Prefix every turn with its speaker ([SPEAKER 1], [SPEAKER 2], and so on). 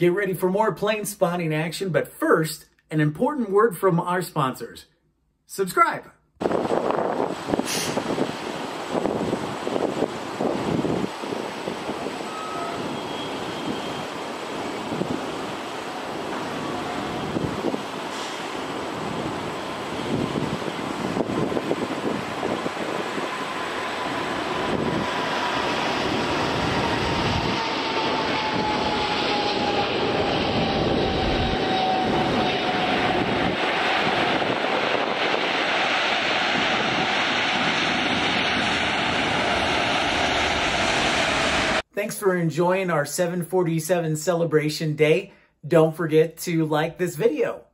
[SPEAKER 1] Get ready for more plane spotting action, but first, an important word from our sponsors. Subscribe. Thanks for enjoying our 747 celebration day. Don't forget to like this video.